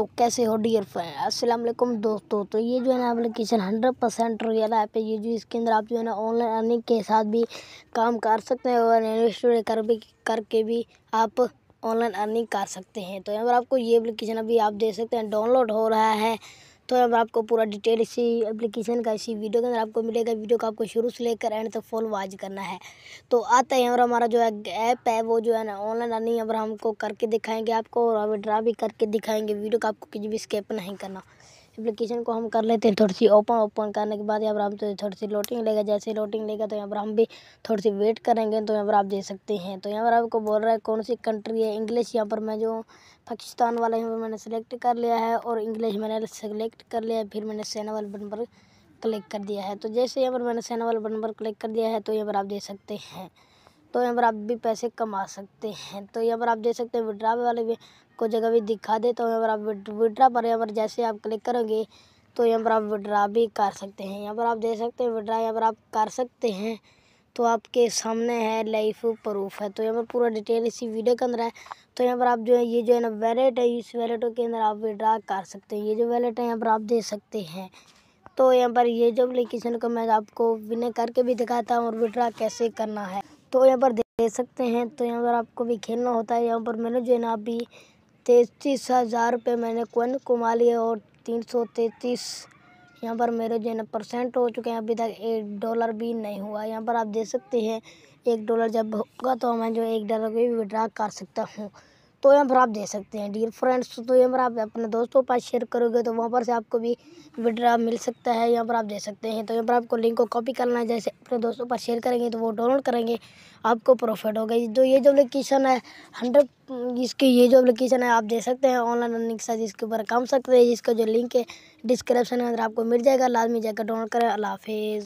तो कैसे हो डियर फ्रेंड अस्सलाम वालेकुम दोस्तों तो ये जो है ना application hundred percent real app है। ये जो इसके अंदर आप जो है ना ऑनलाइन अर्निंग के साथ भी काम कर सकते हैं और इन्वेस्टमेंट कर भी, करके भी आप ऑनलाइन अर्निंग कर सकते हैं। तो यहाँ पर आपको ये एप्लीकेशन अभी आप देख सकते हैं डाउनलोड हो रहा है तो अब आपको पूरा डिटेल इसी एप्लीकेशन का, इसी वीडियो के अंदर आपको मिलेगा। वीडियो को आपको शुरू से लेकर एंड तक फुल वाच करना है। तो आता है और हमारा जो है ऐप है, वो जो है ना ऑनलाइन अर्निंग अब हमको करके दिखाएँगे आपको और विड्रा भी करके दिखाएँगे। वीडियो को आपको किसी भी स्केप नहीं करना। एप्लीकेशन को हम कर लेते हैं थोड़ी सी ओपन ओपन करने के बाद यहाँ पर हम तो थोड़ी सी लोटिंग लेगा, जैसे लोटिंग लेगा तो यहाँ पर हम भी थोड़ी सी वेट करेंगे तो यहाँ पर आप देख सकते हैं। तो यहाँ पर आपको बोल रहा है कौन सी कंट्री है इंग्लिश यहाँ पर मैं जो पाकिस्तान वाला यहाँ पर मैंने सेलेक्ट कर लिया है और इंग्लिश मैंने सेलेक्ट कर लिया है, फिर मैंने सेना वाले बटन पर क्लिक कर दिया है। तो जैसे यहाँ पर मैंने सेना वाले बटन पर क्लिक कर दिया है तो यहाँ पर आप देख सकते हैं। तो यहाँ पर आप भी पैसे कमा सकते हैं तो यहाँ पर आप देख सकते हैं विड्रा वाले भी को जगह भी दिखा दे तो यहाँ पर आप विड्रा पर यहाँ पर जैसे आप क्लिक करोगे तो यहाँ पर आप विड्रा भी कर सकते हैं यहाँ पर आप देख सकते हैं विड्रा यहाँ पर आप कर सकते हैं तो आपके सामने है लाइफ प्रूफ है तो यहाँ पर पूरा डिटेल इसी वीडियो के अंदर है तो यहाँ पर आप जो है ये जो है ना वैलेट है इस वैलेट के अंदर आप विड्रा कर सकते हैं ये जो वैलेट है यहाँ पर आप दे सकते हैं तो यहाँ पर ये जो एप्लीकेशन को मैं आपको विनय करके भी दिखाता हूँ और विड्रा कैसे करना है तो यहाँ पर दे सकते हैं तो यहाँ पर आपको भी खेलना होता है। यहाँ पर मैंने जो है ना अभी तैंतीस हज़ार रुपये मैंने कोइन कमा लिए और तीन सौ तैंतीस यहाँ पर मेरे जो है ना परसेंट हो चुके हैं। अभी तक एक डॉलर भी नहीं हुआ। यहाँ पर आप देख सकते हैं, एक डॉलर जब होगा तो मैं जो एक डॉलर को भी विड्रा कर सकता हूँ। तो यहाँ पर आप दे सकते हैं डियर फ्रेंड्स तो यहाँ पर आप अपने दोस्तों के पास शेयर करोगे तो वहाँ पर से आपको भी विड्रा मिल सकता है यहाँ पर आप दे सकते हैं। तो यहाँ पर आपको लिंक को कॉपी करना है, जैसे अपने दोस्तों पर शेयर करेंगे तो वो डाउनलोड करेंगे, आपको प्रॉफिट होगा। जो ये जो एप्लीकेशन है हंड्रेड इसकी ये जो एप्लीकेशन है, आप दे सकते हैं ऑनलाइन अर्निंग के साथ इसके ऊपर काम सकते हैं, जिसका जो लिंक है डिस्क्रिप्शन में अंदर आपको मिल जाएगा। लाजमी जाकर डाउनलोड करें। अल्लाह हाफिज़।